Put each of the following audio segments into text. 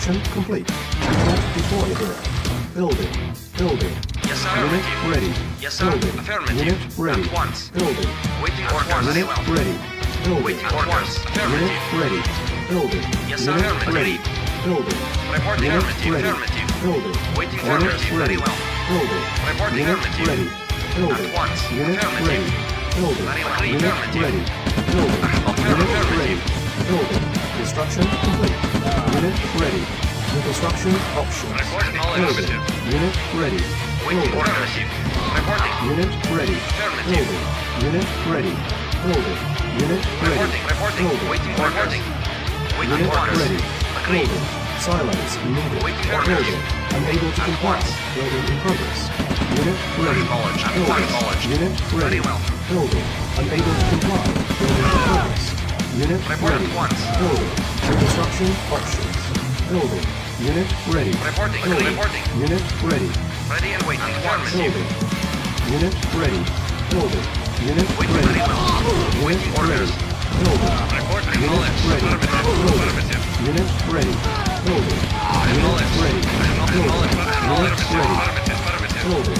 Construction complete. Cannot deploy here. Building. Building. Yes, sir. Unit ready. Yes, sir. Building. Affirmative. Unit ready. At once. Building. Waiting At orders. Unit ready. Building. Waiting orders. Unit ready. Building. Yes, sir. Unit ready. Building. Report Unit affirmative. ready. Affirmative. Building. Waiting Unit orders. Very well. Building. Report Unit affirmative. ready. Building. At once. Unit Affirmative. ready. Building. Very well. Unit Affirmative. ready. Building. Affirmative. Unit ready. Building. Construction complete. Unit ready. New construction options. Report Building. Unit ready. Waiting Building. orders. Reporting. Unit ready. Affirmative. Building. Unit ready. Building. Unit ready. Reporting. Reporting. Building. Waiting reporting. Waiting Unit orders. ready. Agreed. Building. Silos needed. Waiting orders. Building. Unable to comply. Building in progress. Unit ready. Acknowledge. Acknowledge. Unit ready. Very well. Building. Unable to comply. Building in progress. Unit Report ready. once. Building. Construction options. Building. Unit ready. Reporting. Building. Reporting. Unit ready. Ready and waiting. Affirmative. Building. Unit ready. Building. Unit Waiting ready. Unit Waiting ready. orders. Building. Report Unit ready. Affirmative. Unit ready. Building. Unit ready. Building. Unit ready. Building.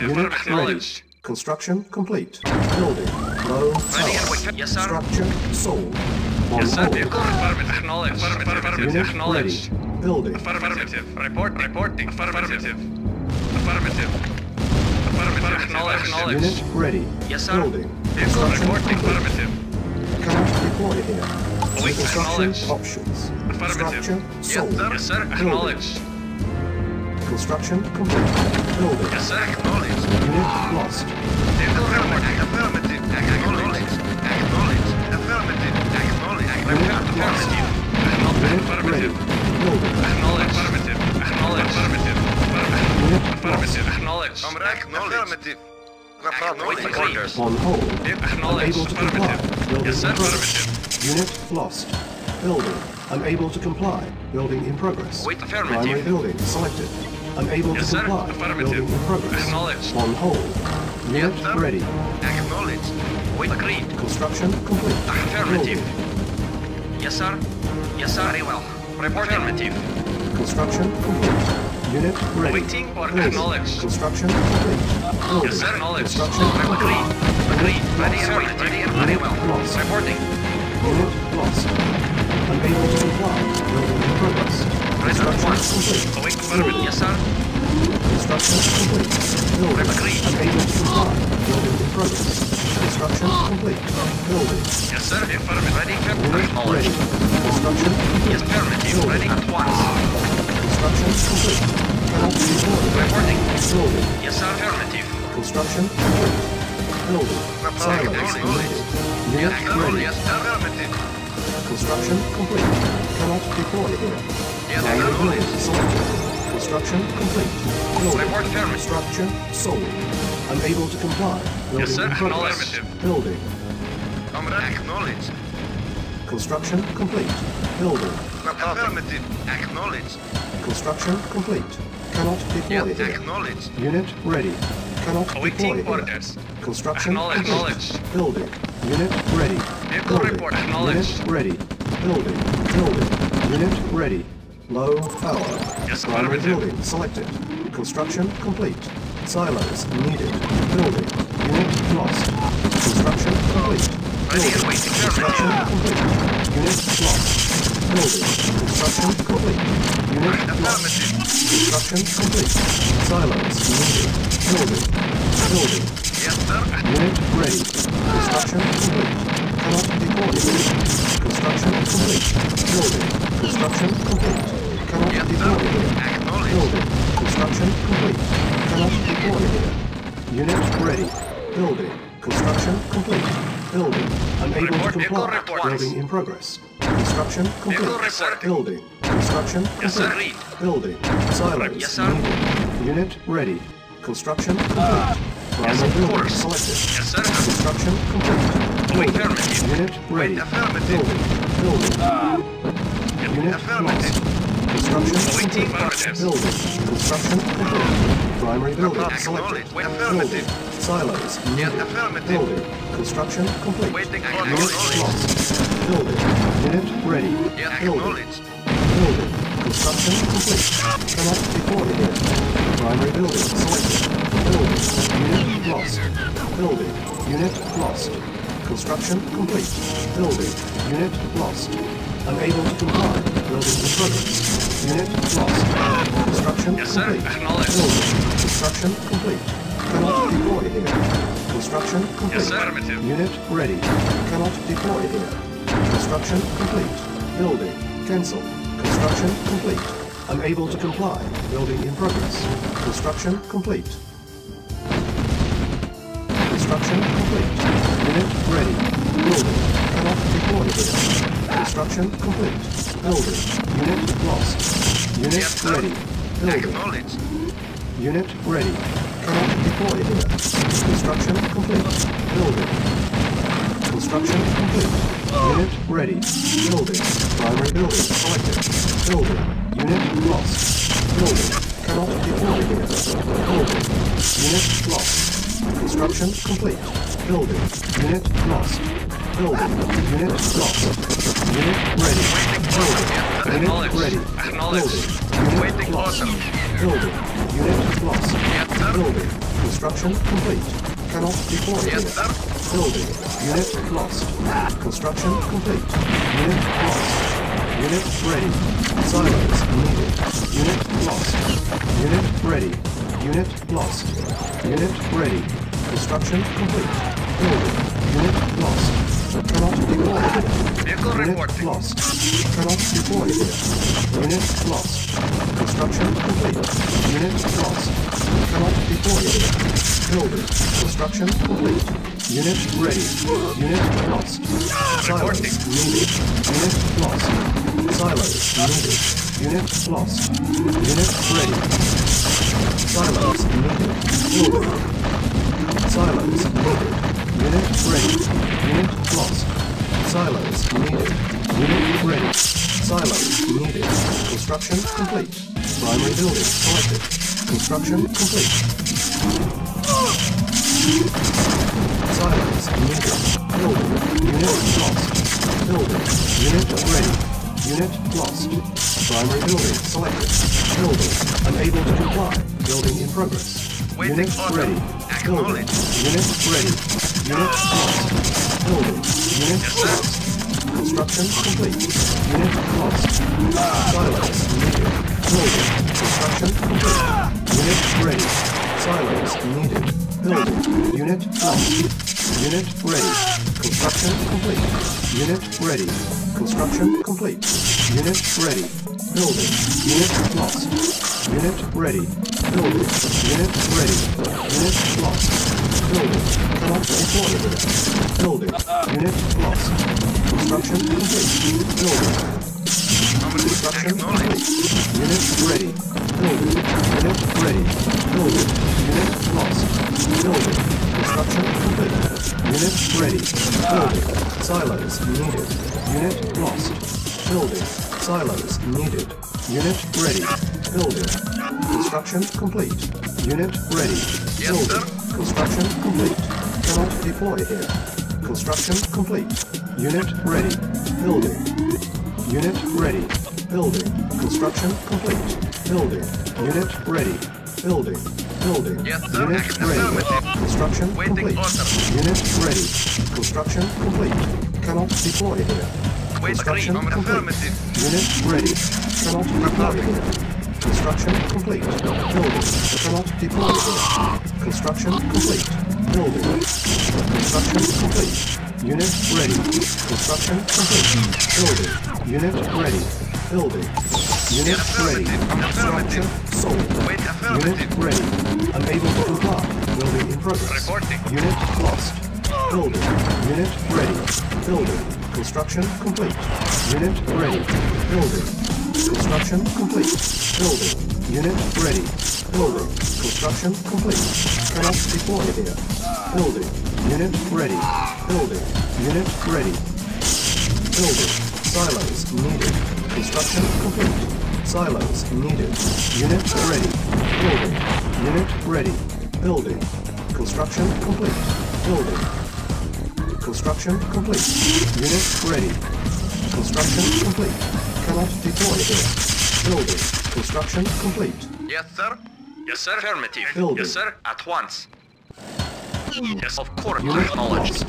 Unit ready. Construction complete. Building. Low Ready tower. Yes, sir. Structure sold. On Yes, sir. Vehicle affirmative. Acknowledged. Affirmative. Unit ready. Building. Affirmative. Report. Reporting. Affirmative. Affirmative. Affirmative. Acknowledged. Acknowledged. Unit ready. Yes, sir. Building. Vehicle reporting. Affirmative. Cannot deploy here. Wait, Construction acknowledged. options. Affirmative. Structure sold. sir. Yes, sir. Acknowledged. Construction complete. Building. Yes. Acknowledged. Unit lost. Affirmative. Acknowledged. Acknowledged. Affirmative. Acknowledged. Affirmative. Unit ready. Acknowledged. Affirmative. Acknowledged. Affirmative. Affirmative. Acknowledged. Affirmative. Waiting orders. On hold. Acknowledged. Unable to comply. Affirmative. Building Yes, in progress. Affirmative. Unit lost. Building. Unable to comply. Building in progress. Wait, Primary building selected. Unable Yes, to sir. comply. Affirmative. Building in progress. Acknowledged. On hold. Unit Yes, sir. ready. Acknowledged. Wait. Agreed. Construction complete. Affirmative. Building. Yes, sir. Yes, sir. Very well. Report affirmative. Construction complete. Unit ready. Waiting for Building. acknowledged. Construction complete. Yes, sir. Acknowledged. Construction complete. Agreed. Agreed. Ready and waiting. Ready and very well. Lost. Reporting. Unit lost. Unable to comply. Building in progress. Construction once. complete. Affirmative. Yes, sir. Construction complete. Building. Agreed. Unable to comply. Building in progress. Construction complete. Building. Yes, sir. Affirmative. Ready. Ready. Acknowledged. Construction complete. Yes, affirmative. Ready at once. Construction complete. Cannot be deployed. Reporting. Building. Yes, sir. Affirmative. Construction complete. Building. Acknowledged. needed. Unit ready. Yes, affirmative. Construction complete. Cannot deploy here. Yes, building acknowledged. selected. Construction complete. Building. Structure sold. Unable to comply. Building Yes, sir. in progress. Affirmative. Building. Acknowledged. Construction complete. Building. Affirmative. Acknowledged. Construction complete. Cannot deploy Yes, here. acknowledged. Unit ready. Cannot deploy Awaiting here. Construction Acknowledge- complete. Building. Unit ready. Vehicle Building. report acknowledged. Unit ready. Building. Building. Unit ready. Low power. Yes, affirmative. building selected. Construction complete. Silos needed. Building. Unit lost. Construction complete. Building. Construction complete. Unit lost. Building. Construction complete. Unit lost. Construction complete. Silos needed. Building. Building. Yes, sir. Unit ready. Construction complete. Cannot deploy. Construction complete. Building. Construction complete. Cannot Yes, deploy. Building. Construction complete. Cannot deploy here. Unit ready. Building. Construction complete. Building. Unable Report, to comply. Building in progress. Construction complete. Building. Construction Yes, Building. Silos Yes, sir. Unit ready. Construction complete. Primary of building selected. Yes, sir. Construction complete. Building. Unit ready. Building. Building. Unit lost. Construction Awaiting Building. Construction complete. Primary building selected. Silos needed. Building. Construction complete. Unit. Building. Unit ready. Building. Building. Construction complete. Cannot deploy here. Primary building selected. Building. Unit lost. Building. Unit lost. Construction complete. Building. Unit lost. Unable to comply. Building in progress. Unit lost. Construction Yes, complete. Acknowledged. Building. Construction complete. Cannot deploy here. Construction complete. Yes, sir. Unit ready. Cannot deploy here. Construction complete. Building. Cancel. Construction complete. Unable to comply. Building in progress. Construction complete. Construction complete. Unit ready. Building. Cannot deploy here. Construction complete. Building. Unit lost. Unit Yes, ready. Building. Unit ready. Cannot deploy here. Construction complete. Building. Construction complete. Unit ready. Building. Primary building selected. Building. Unit lost. Building. Cannot deploy here. Building. Unit lost. Construction complete. Building. Unit lost. Building. Unit lost. Unit ready. Building. Unit ready. Building. Unit lost. Building. Unit lost. Yes. Building. Construction complete. Cannot deploy Yes, sir. Building. Unit lost. Construction complete. Unit lost. Unit ready. Silos needed. Unit lost. Unit ready. Unit lost. Unit ready. Construction complete. Building. Unit lost. Cannot deploy. Vehicle Unit reporting. lost. Cannot deploy. Unit lost. Construction complete. Unit lost. Cannot deploy. Building. Construction complete. Unit ready. Unit lost. Silos needed. Unit lost. Silos needed. Unit lost. Unit ready. Silos needed. Building. Silos needed. Unit ready. Unit lost. Silos needed. Unit ready. Silos needed. Construction complete. Primary building selected. Construction complete. Silos needed. Building. Unit lost. Building. Unit ready. Unit lost. Primary building selected. Building. Unable to comply. Building in progress. Waiting Unit order. ready. Acknowledged. Unit ready. Unit lost. Building. Unit lost. Construction complete. Unit lost. Silos needed. Building. Construction complete. Unit ready. Silos needed. Building. Unit lost. Unit ready. Construction complete. Unit ready. Construction complete. Unit ready. Building. Unit lost. Unit ready. Building. Unit ready. Unit lost. Building. Cannot deploy. Building. Unit lost. Construction complete. Building. Construction. Unit ready. Building. Unit ready. Building. Unit lost. Building. Construction complete. Unit ready. Building. Silos needed. Unit lost. Building. Silos needed. Unit ready. Building. Construction complete. Unit ready. Building. Construction complete. Cannot deploy here. Construction complete. Unit ready. Building. Unit ready. Building. Construction complete. Building. Unit ready. Building. Building. Yes, sir. Unit ready. Construction Waiting complete. order. Unit ready. Construction complete. Cannot deploy here. Construction complete. Unit ready. Cannot deploy here. Construction complete. Building. Cannot deploy here. Construction complete. Building. Construction complete. Unit ready. Construction complete. Building. Unit ready. Building. Unit ready. Structure sold. Unit ready. Unable to comply. Building in progress. Reporting. Unit lost. Building. Unit ready. Building. Construction complete. Unit ready. Building. Construction complete. Building. Unit ready. Building. Construction complete. Cannot deploy here. Building. Unit ready. Building. Unit ready. Building. Silos needed. Construction complete. Silos needed. Unit ready. Building. Unit ready. Building. Construction complete. Building. Construction complete. Unit ready. Construction complete. Cannot deploy here. Building. Construction complete. Yes, sir. Yes, sir. Affirmative. Building. Yes, sir. At once. Yes, of course. Unit lost.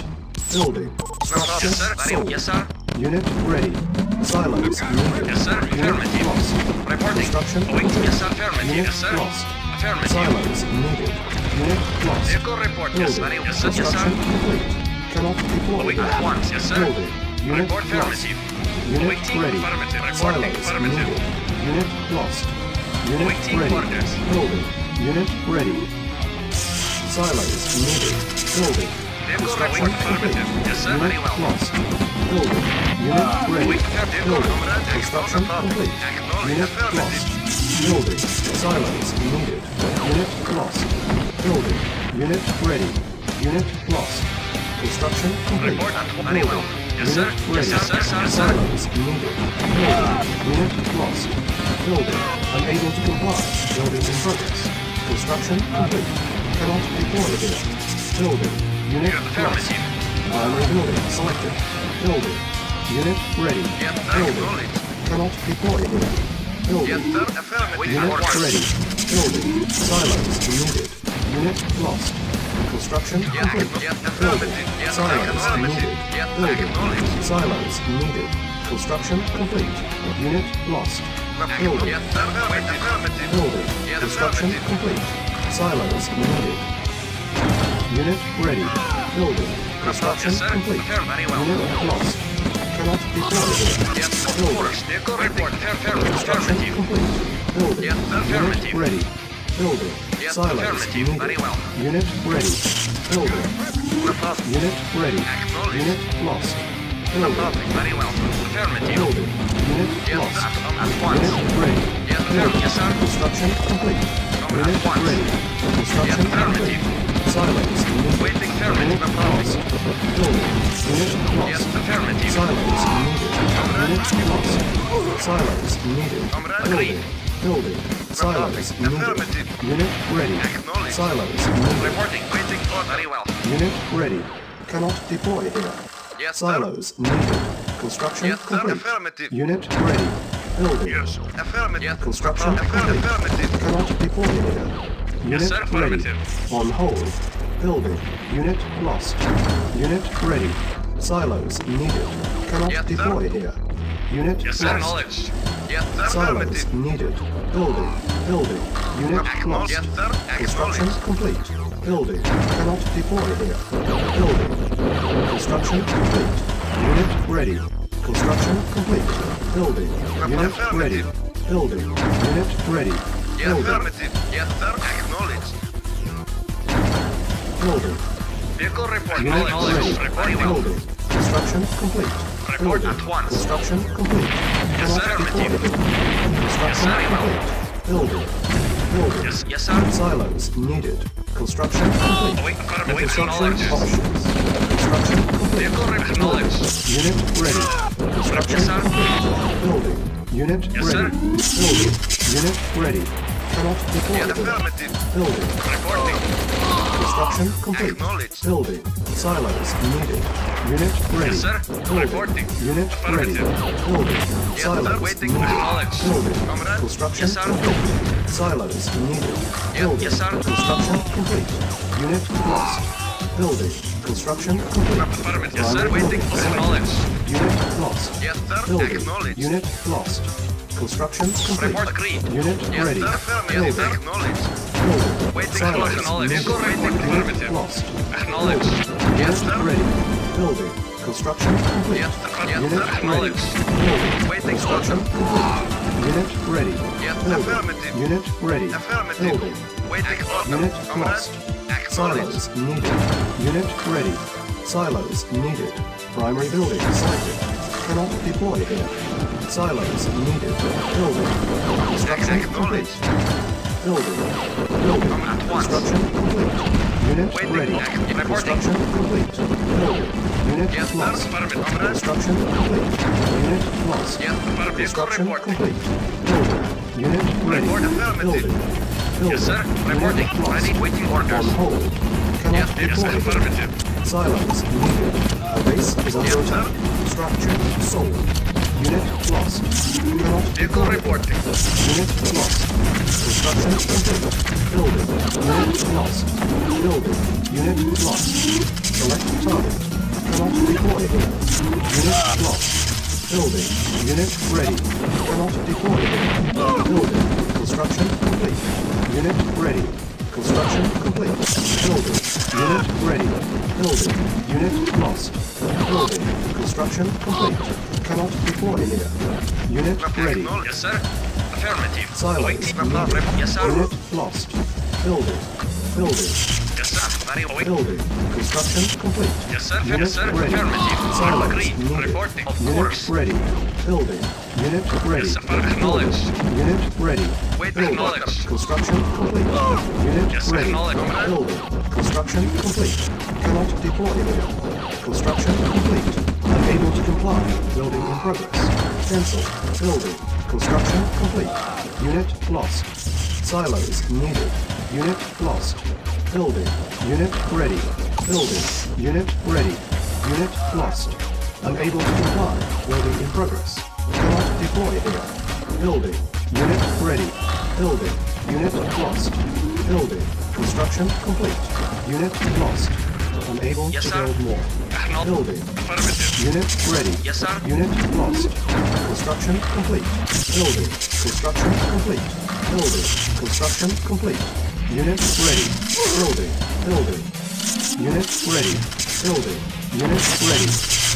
Building. Structure uh, Yes, sir. Sold. Yes, sir. Unit ready. Silos needed. Yes, sir. Unit Affirmative. lost. Reporting. Construction Wait. Yes, sir. Affirmative. Unit Yes, sir. lost. Affirmative. Silos needed. Unit lost. Vehicle report. Yes, very. Yes, sir. Yes, sir. complete. Cannot deploy Wait once. Yes, sir. Building. Unit Report lost. affirmative. Unit Waiting. ready. Affirmative. Reporting. Silos Affirmative. needed. Unit lost. Unit Waiting ready. orders. Building. Unit ready. Silos needed. Building. Construction complete. Affirmative. Yes, sir. Unit lost. Building. Unit ready. Wait. Vehicle Building. Construction complete. Unit lost. Building. Silos needed. Unit lost. Building. Unit ready. Unit lost. Construction complete. Report at very well. Yes, sir. Unit ready. sir. Yes, sir. Yes, sir. Silos needed. Building. Unit lost. Building. Unable to comply. Building in progress. Construction complete. Cannot deploy here. Building. Unit lost. affirmative. Building selected. Building. Unit ready. Building. Cannot deploy. Yes, Building. Unit ready. Building. Silos needed. Unit lost. Construction complete. Building. Yes, needed. Building. Silos needed. Construction complete. Unit lost. Building. Building. Construction complete. Silos needed. Unit ready. Building. Construction complete. Well. Unit lost. Cannot deploy. Yes, Building. report. Construction complete. Building. Yes. Unit ready. Building. Yes, Silos needed. Very well. Unit ready. Building. Unit ready. Unit lost. Building. Very well. Affirmative. Building. Unit Yes, lost. at, at once. Unit ready. Yes, Building. yes, sir. Construction complete. Unit ready. Construction complete. Silos. Waiting affirmative. Unit lost. Building. Unit Yes, affirmative. Silos needed. Unit lost. Silos needed. Building. Building. Silos needed. Unit ready. Silos needed. Reporting. Waiting. Very well. Unit ready. Cannot deploy here. Yes. Silos needed. Construction Yes, complete. Affirmative. Unit ready. Building. Yes. Affirmative. Construction Affirm- complete. Affirmative. Cannot deploy here. Unit sir. ready. Affirmative. On hold. Building. Unit lost. Unit ready. Silos needed. Cannot Yes, sir. deploy here. Unit Yes, sir. lost. Yes, sir. Silos needed. Building. Building. Unit lost. Yes, sir. Construction complete. Building. Cannot deploy here. Building. Construction complete. Unit ready. Construction complete. Building. Unit ready. Building. Unit ready. Yes, Building. affirmative. Yes, sir. Acknowledge. Building. Vehicle report. Unit ready. Acknowledged. Building. Construction complete. Report Building. at once. Construction complete. Cannot sir. deploy. Construction Yes, sir. complete. Building. Building. Yes, yes, sir. Silos needed. Construction complete. Wait, affirmative. Construction Acknowledged. options. Construction complete. Vehicle Unit ready. Construction complete. Building. Unit Yes, ready. sir. Building. Unit ready. Cannot deploy Yes, affirmative. Building. Reporting. Construction complete. Building. Silos needed. Unit ready. Yes, sir. Building. Reporting. Unit ready. Building. Yes, Silos sir. Waiting. needed. Acknowledged. Building. Comrade. Construction Yes, sir. complete. Silos needed. Building. yes, sir. Construction complete. Unit lost. Building. Construction complete. Affirmative. Yes, sir. Waiting. building Acknowledged. Unit lost. Yes, sir. Building. Unit lost. Construction complete. Report agreed. Unit Yes, ready. sir. Affirmative. Building. Acknowledged. Building. Waiting. Silos Acknowledged. Vehicle report. Affirmative. lost. Acknowledged. Yes, sir. ready. Building. Construction complete. Yes, sir. Yes, Unit sir. Acknowledged. Building. Waiting. Construction complete. Unit ready. Yes, Building. affirmative. Unit ready. Affirmative. Building. Waiting order. Unit lost. Silos needed. Unit ready. Silos needed. Primary building selected. Cannot deploy. Silos needed. Building. Construction complete. Building. Building. Construction complete. Unit ready. Construction complete. Building. Unit Yes, lost. Construction complete. Unit lost. Construction complete. Building. Unit ready. Building. Yes, sir. Reporting. Ready. Waiting On hold. Cannot yes, deploy here. affirmative. Silos needed. Our base is under Yes, attack. Structure sold. Unit lost. Cannot Vehicle reporting. Unit lost. Construction complete. Building. Unit lost. Building. Unit lost. Select target. Cannot deploy here. Unit lost. Building. Unit ready. Cannot deploy here. Building. Construction complete. Unit ready. Construction complete. Building. Unit ready. Building. Unit lost. Building. Construction complete. Cannot deploy here. Unit ready. Yes, sir. Affirmative. Needed. Yes, sir. Unit lost. Building. Building. Yes, sir. Very waiting. Building. Construction complete. Yes, sir. Unit Yes, sir. ready. Affirmative. Silos Agreed. needed. Reporting. Of Unit course. ready. Building. Unit ready. Yes, sir. Acknowledged. Unit ready. Wait, Building. acknowledged. Construction complete. Unit Yes, ready. acknowledged. Building. Construction complete. Cannot deploy here. Construction complete. Unable to comply. Building in progress. Cancel. Building. Construction complete. Unit lost. Silos needed. Unit lost. Building. Unit ready. Building. Unit ready. Unit lost. Unable to comply. Building in progress. Cannot deploy here. Building. Unit ready. Building. Unit lost. Building. Construction complete. Unit lost. Unable Yes, to sir. build more. Building. Unit ready. Yes, sir. Unit lost. Construction complete. Building. Construction complete. Building. Construction complete. Unit ready. Building. Building. Unit ready. Building. Unit ready.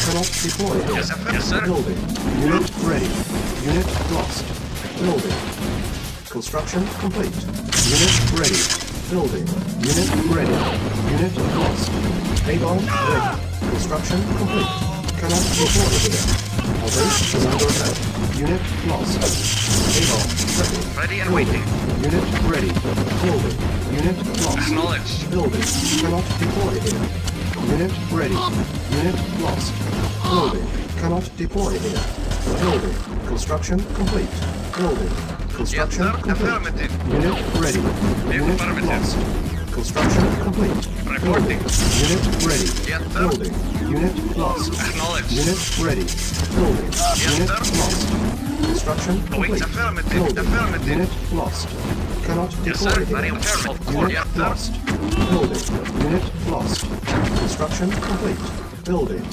Cannot deploy. Yes, sir. Yes, sir. Building. Unit ready. Unit lost. Building. Construction complete. Unit ready. Building. Unit ready. Unit lost. A-bomb ready. Construction complete. Cannot deploy here. Base is. Unit lost. A-bomb ready. Ready and waiting. Unit ready. Building. Unit lost. Acknowledged. Building. Cannot deploy here. Unit ready. Unit lost. Building. Cannot deploy here. Building. Construction complete. Building. Construction Yes, complete. Affirmative. Unit ready. Unit lost. Construction complete. Reporting. Unit ready. Yes, sir. Building. Unit lost. Acknowledged. Unit ready. Building. Unit sir. lost. Construction oh, Wait, complete. affirmative, Building. affirmative. Unit lost. Cannot Yes, deploy sir. Very affirmative. Of course. Unit Yes, sir. lost. Building. Unit lost. Construction complete. Building.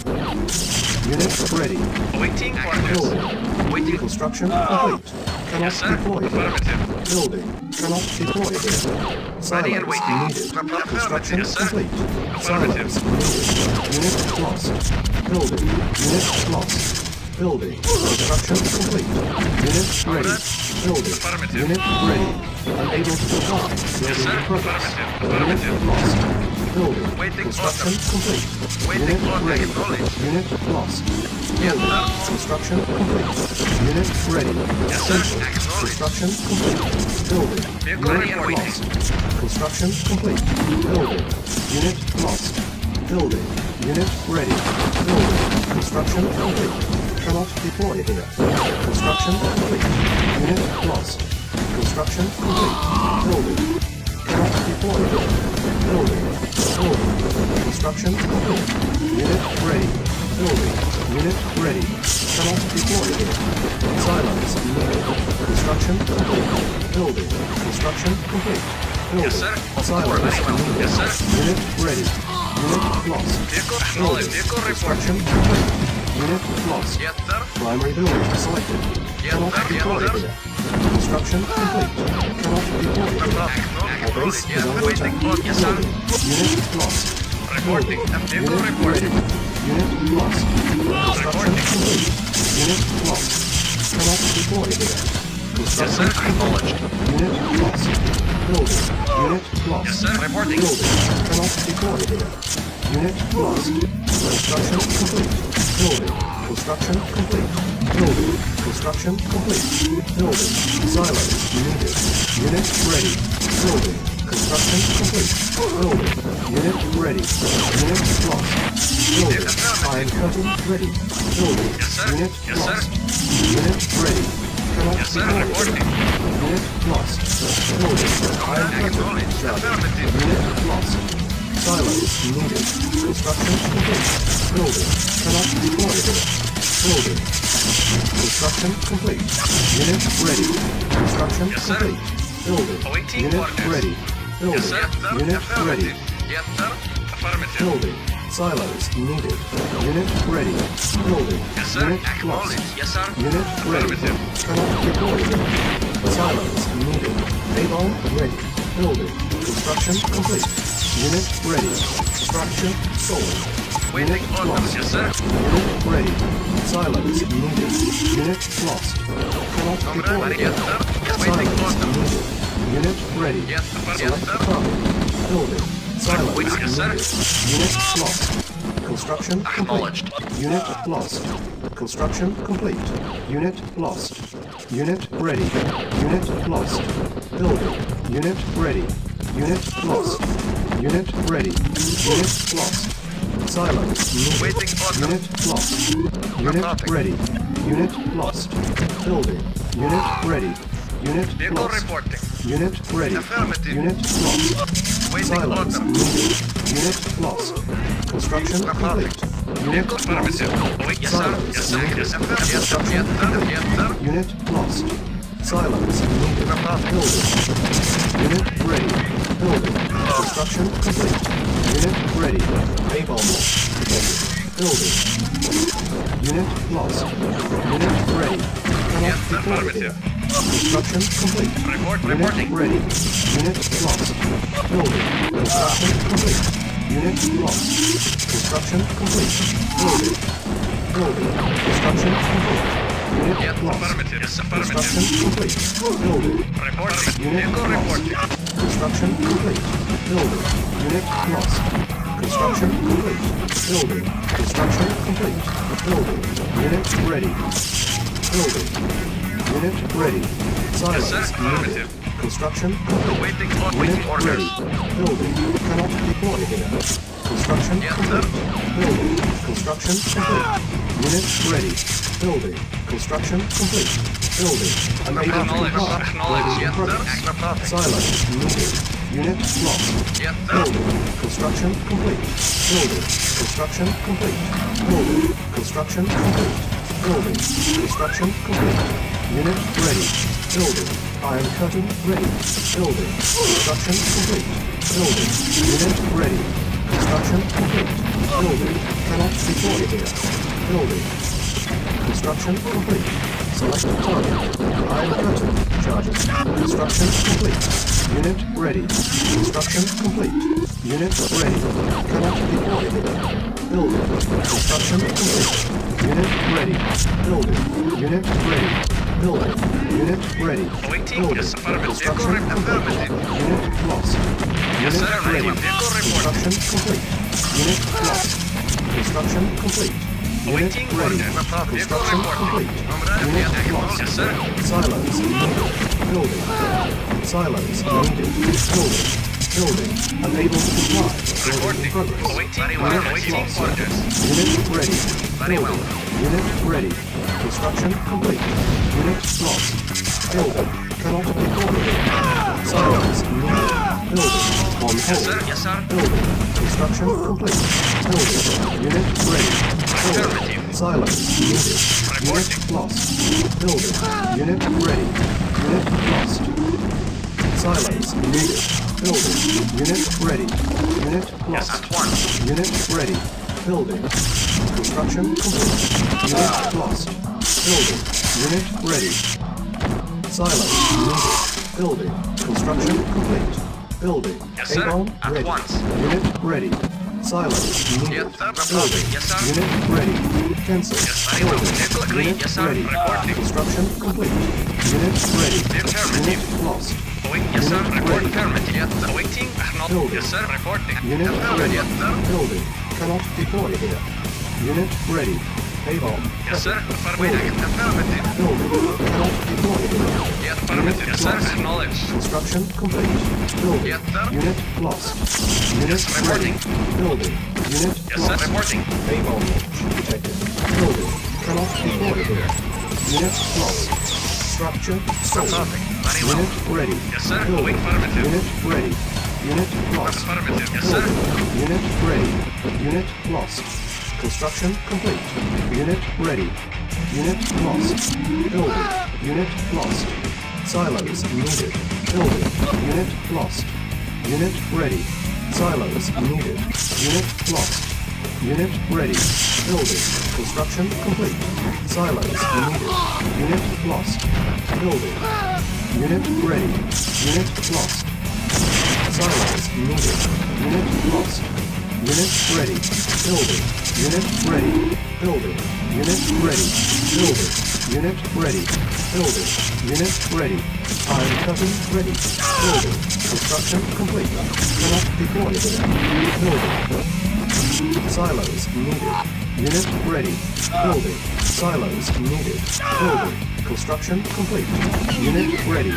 Unit ready. Waiting orders. Building. Waiting. Construction ah. complete. Cannot Yes, deploy here. Building. Cannot deploy here. Ready and waiting. needed. Construction Yes, complete. Silos needed. Unit lost. Building. Unit lost. Building. Construction complete. Unit ready. Building. Unit ready. Unable to comply. Building sir. in progress. Affirmative. Unit lost. Building. Waiting Construction order. complete. Waiting Unit order. ready. Acknowledged. Unit lost. Yes, sir. Construction complete. Unit ready. Yes, sir. Construction complete. Building. Vehicle ready Unit waiting. lost. Construction complete. Building. Unit lost. Building. Unit ready. Building. Construction complete. Cannot deploy here. Construction complete. Unit lost. Construction complete. Building. Cannot deploy. Building. Building. Construction complete. Unit ready. Building. Unit ready. Cannot deploy here. Silence. Construction complete. Building. Construction complete. Building. Yes, sir. Silence course. Very well. Yes, sir. Unit ready. Unit lost. Vehicle acknowledged. Vehicle Construction complete. Unit lost. Yes, sir. Primary building selected. Yes, sir. Yes, deploy sir. here. Construction complete. Cannot deploy. Our base is under attack. for. Yes, sir. Building. Unit lost. Reporting. Unit reporting. Unit lost. Construction complete. Unit lost. Cannot deploy here. Yes, sir. Construction complete. Acknowledged. Unit lost. Building. Unit lost. Yes, sir. Reporting. Building. Cannot deploy here. Unit lost. Construction complete. Building. Construction complete. Building. Construction complete. Building. Silos needed. Unit ready. Building. Construction complete. Building. Unit ready. Unit lost. Building. Iron curtain ready. Building. Yes. Unit Yes, sir. lost. Unit ready. Cannot Yes, sir. deploy here. Unit lost. Building. Iron curtain. Acknowledged. Unit lost. Silos needed. Construction complete. Building. Cannot deploy here. Building. Construction complete. Unit ready. Construction Yes, complete. Building. Awaiting Unit orders. ready. Building. Yes, sir. Unit ready. Yes, sir. Affirmative. Building. Silos needed. Unit ready. Building. Yes, sir. Unit lost. Yes, sir. Unit ready. Cannot deploy here. Silos needed. A-bomb ready. Building. Construction complete. Unit ready. Structure sold. Waiting Unit orders. lost. Yes, sir. Unit ready. Silos needed. Unit lost. Cannot deploy ready. Yes, sir. Yes, waiting Silos orders. needed. Unit ready. Yes, affirmative. Select Yes, sir. target. Building. Silos Wait, yes, sir. needed. Unit lost. Construction complete. Acknowledged. Unit lost. Construction complete. Unit lost. Unit ready. Unit lost. Building. Unit ready. Unit lost. Unit ready. Unit lost. Needed. Waiting order. Unit lost. Unit ready. Unit lost. Building. Unit ready. Unit Vehicle lost. reporting. Unit ready. Affirmative. Unit lost. Waiting Silence order. Unit lost. Construction complete. Unit lost. yes, sir. Silence Yes, sir. Yes, sir. Yes, sir. Yes, sir. complete. Yes, sir. Unit lost. Silence. Building. Unit ready. Building. Construction complete. Unit ready. Detected. Building. Unit lost. Unit ready. Yes, affirmative. Construction complete. Report, Unit reporting. ready. Unit lost. Building. Construction complete. Unit lost. Construction complete. Building. Building. Construction complete. Yes, affirmative. Yes, Construction complete. Building. Reporting. Unit Vehicle lost. reporting. Construction complete. Building. Unit lost. Construction complete. Building. Construction complete. Building. Unit ready. Building. Unit ready. Silence sir. needed. Affirmative. Construction complete. Waiting on Unit waiting orders. ready. Building. Cannot deploy here. Construction Yes, sir. complete. Building. Construction complete. Unit ready. Building. Construction complete. Building. Unable to Acknowledge. Building in progress. Silos needed. Unit lost. Building. Construction complete. Building. Construction complete. Building. Construction complete. Building. Construction complete. Unit ready. Building. Iron curtain ready. Building. Construction complete. Building. Unit ready. Construction complete. Building. Cannot deploy here. Building. Construction complete. Select target. Iron curtain. Charging. Construction complete. Unit ready. Construction complete. Unit ready. Cannot deploy. Building. Construction complete. Unit ready. Building. Unit ready. Building. Unit ready. Building. Construction complete. Unit lost. Unit ready. Construction complete. Unit lost. Construction complete. Unit ready. Construction complete. Unit lost. Silos needed. Building. Silos needed. Building. Building. Unable to comply. Building in progress. Unit lost. Unit ready. Building. Unit ready. Construction complete. Unit lost. Building. Cannot deploy. Silos needed. Building. On hold. Building. Construction complete. Building. Unit ready. Building. Affirmative. Silos needed. Unit lost. Building. Unit ready. Unit lost. Silos needed. Building. Unit ready. Unit Yes, at once. Unit ready. Building. Construction complete. Unit lost. Building. Unit ready. Silos needed. Building. Construction complete. Building. Yes, sir. A-bomb At ready. once. Unit ready. Silos needed. Yes, sir. Building. Yes, sir. Unit ready. Cancel. Yes, very Vehicle agreed. Unit Yes, sir. ready. Reporting. Construction complete. Unit ready. Unit lost. Yes, sir. Report affirmative. Yes, awaiting. Building. Yes, sir. Reporting. Unit ready. Building. Cannot deploy here. Unit ready. A-bomb. Yes, sir. Affirmative. Building. Cannot deploy here. Yes. Yes, sir. lost. Acknowledge. Construction complete. Building. Yes, sir. Unit lost. Unit Yes, ready. reporting. Building. Unit Yes, lost. Yes, sir. Reporting. A-bomb launch detected. Building. Cannot deploy here. Unit lost. Structure sold. Very well. Unit ready. Yes, sir. Building. Affirmative. Unit ready. Unit lost. Affirmative. Yes, sir. Building. Unit ready. Unit lost. Construction complete. Unit ready. Unit lost. Building. Unit lost. Silos needed. Building. Unit lost. Unit ready. Silos needed. Unit lost. Unit ready. Building. Construction complete. Silos needed. Unit lost. Building. Unit ready. Unit lost. Silos needed. Unit lost. Unit ready. Building. Unit ready. Building. Unit ready. Building. Unit ready. Building. Unit ready. Iron curtain ready. Building. Construction complete. Cannot deploy. Building. Silos needed. Unit ready. Building. Silos needed. Building. Construction complete. Unit ready.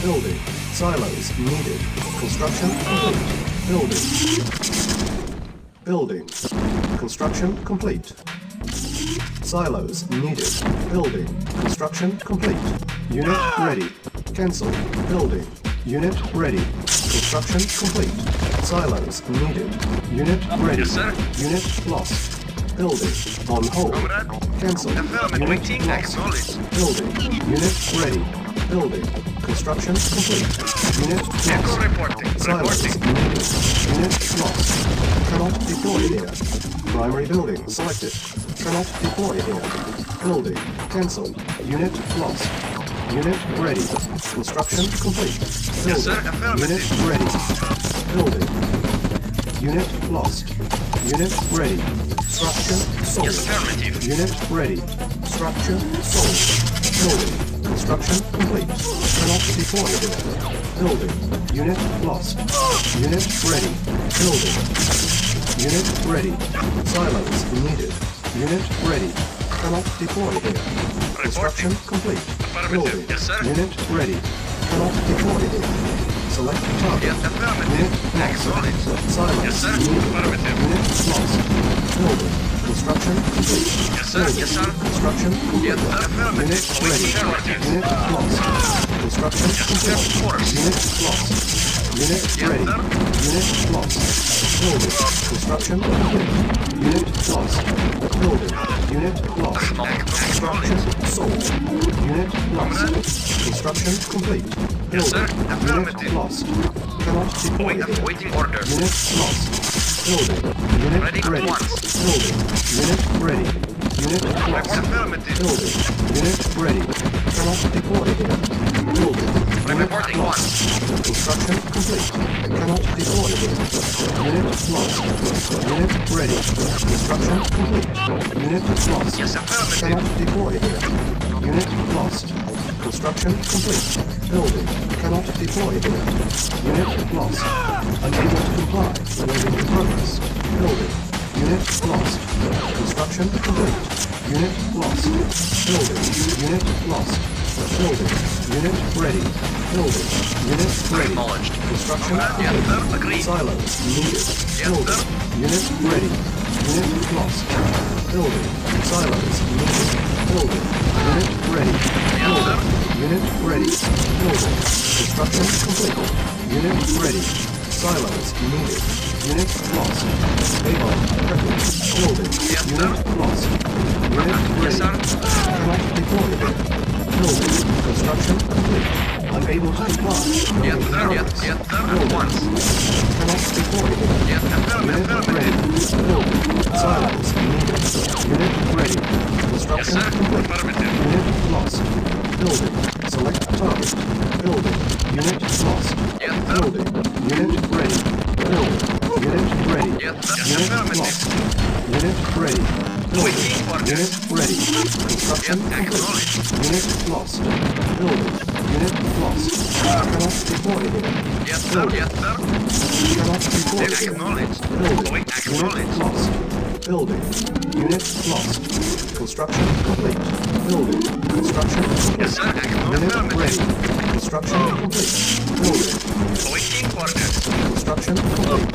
Building. Silos needed. Construction complete. Building. Building. Construction complete. Silos needed. Building. Construction complete. Unit ready. Cancel. Building. Unit ready. Construction complete. Silos needed. Unit ready. Yes, sir. Unit lost. Building. On hold. Cancel. Unit lost. Building. Unit ready. Building. Construction complete. Unit Echo lost. reporting. Silos Reporting. Unit lost. Cannot deploy here. Primary building selected. Cannot deploy here. Building. Cancelled. Unit lost. Unit ready. Construction complete. Building. Yes, sir. Unit ready. Building. Unit lost. Unit ready. Structure sold. Yes, affirmative. Unit ready. Structure sold. Building. Construction complete. Cannot deploy here. Building. Unit lost. Unit ready. Building. Unit ready. Silos needed. Unit ready. Cannot deploy here. Construction complete. Building. Yes, sir. Unit ready. Cannot deploy here. Select target. Yes, affirmative. Unit lost. Acknowledged. Yes, sir. Affirmative. Unit lost. Building. Construction complete. Yes, sir. Building. Yes, sir. Construction complete. Yes, sir. Affirmative. Unit ready. Waiting. Unit lost. Construction Yes, complete. Unit lost. Unit Yes, ready. sir. Unit lost. Building. Construction complete. Unit lost. Building. Unit lost. Construction sold. Unit lost. Construction complete. Yes, sir. Unit Affirmative. lost. Cannot deploy Wait, waiting orders. Unit lost. Building. Unit Ready ready. Building. Unit ready. Unit lost. Affirmative. Building. Unit ready. Cannot deploy. Building. Unit Reporting lost. Construction complete. Cannot deploy. Unit lost. Unit ready. Construction complete. Unit lost. Yes, affirmative. Cannot deploy. Unit lost. Construction complete. Building. Cannot deploy here. Unit lost. Unable to comply. Waiting in progress. Building. Unit lost. Construction complete. Unit lost. Building. Unit lost. Building. Unit ready. Building. Unit ready. Acknowledged. Construction complete. Silos needed. Building. Unit ready. Unit lost. Building. Silos needed. Building. Unit ready. Building. Unit ready. Building. Construction complete. Unit ready. Silos needed. Unit lost. A-bomb prepping. Building. Yes, Unit sir. Lost. Unit ready. Yes, sir. Cannot deploy. Building. Construction complete. Unable to comply. Yes, sir. Yes, yes, sir. At once. Cannot deploy here. Yes, affirmative. Unit ready. Affirmative. Building. Silos needed. Unit ready. Yes, Construction sir. complete. Unit lost. Building. Select target. Building. Unit lost. Yes, sir. Building. Unit ready. Building. Unit ready. Yes, sir. Unit lost. Unit ready. Building. Unit ready. Construction complete. Unit lost. Building. Unit lost. Cannot deploy here. Yes, sir. Yes, sir. Cannot deploy here. acknowledged. Building. Unit lost. Building. Unit lost. Construction complete. Building. Construction complete. Yes, sir. Unit ready. Oh. Construction complete. Building. Waiting orders. Construction complete.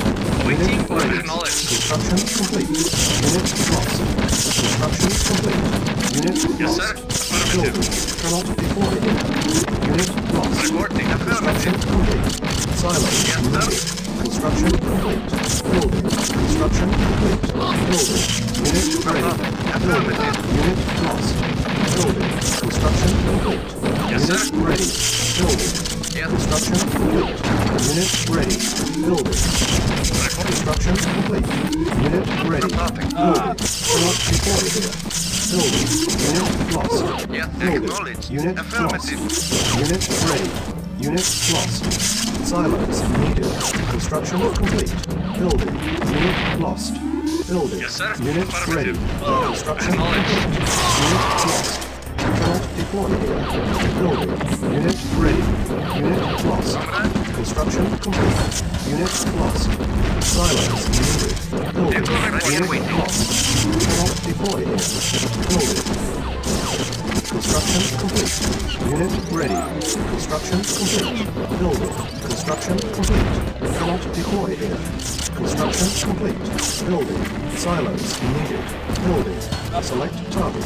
Waiting Unit for ready. acknowledged. Construction complete. Unit lost. Construction complete. Unit lost. Yes, sir. Affirmative. Cannot deploy. Unit lost. Reporting Construction complete. Silos Yes, sir. Construction complete. Building. Construction complete. Building. Unit ready. Building. Affirmative. Unit lost. Building. Construction complete. Yes, Unit sir. ready. Building. Yes. Construction complete. Unit ready. Building. Construction complete. Unit ready. Building. Cannot deploy here. Building. Unit lost. Yes, Building. Unit Affirmative. lost. Unit ready. Unit lost. Silos needed. Construction complete. Building. Unit lost. Building. Yes, sir. Unit ready. Affirmative. Construction complete. Unit lost. Cannot deploy. Building. Unit ready. Unit lost. Construction complete. Unit lost. Silos needed. Building. Vehicle ready and Unit lost. Cannot deploy. Building. Construction complete. Unit ready. Construction complete. Building. Construction complete. Cannot deploy here. Construction complete. Building. Silos needed. Building. Select target.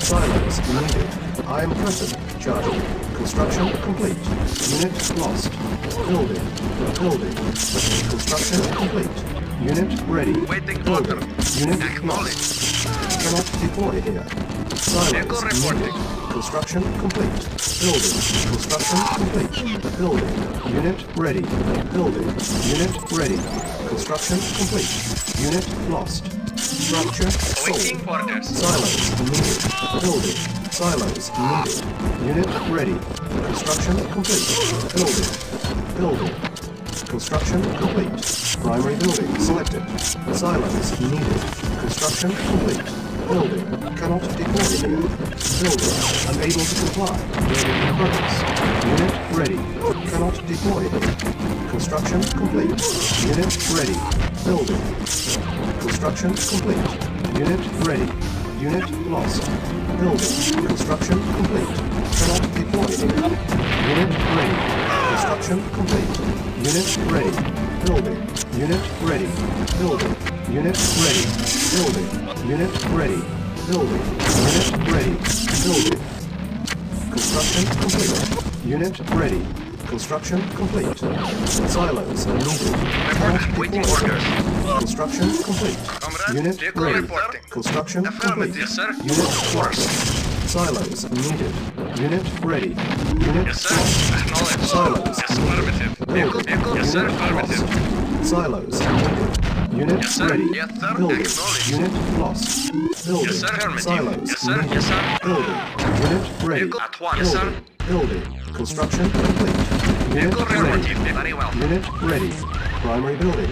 Silos needed. I am present. Charging. Construction complete. Unit lost. Building. Building. Construction complete. Unit ready. Waiting order. Unit Acknowledged. Cannot deploy here. Silos reporting. Construction complete. Building. Construction complete. Building. Unit ready. Building. Unit ready. Construction complete. Unit lost. Structure Awaiting sold. orders. Silos needed. Building. Silos needed. Unit ready. Construction complete. Building. Building. Construction complete. Primary building selected. Silos needed. Construction complete. Building. Cannot deploy here. Building. Unable to comply. Building in progress. Unit ready. Cannot deploy. Construction complete. Unit ready. Building. Construction complete. Unit ready. Unit lost. Building. Construction complete. Cannot deploy. Unit ready. Construction complete. Unit ready. Building. Unit ready. Building. Unit ready. Building. Unit ready. Building. Unit ready. Building. Construction complete. Unit ready. Construction complete. Silos needed. Cannot Waiting orders. Construction complete. Unit ready. Construction complete. Unit lost. Silos needed. Unit ready. Unit Yes, sir. Acknowledged. Silos Yes, affirmative. Vehicle, vehicle. Yes, sir. Affirmative. Silos needed. Unit Yes, sir. ready. Yes, sir. Building. Acknowledged. Unit lost. Building. Yes, sir. Affirmative. Silos Yes, sir. needed. Yes, sir. Building. Unit ready. Vehicle at once. Yes, sir. Building. Construction complete. Unit Vehicle ready. Very well. Unit ready. Primary building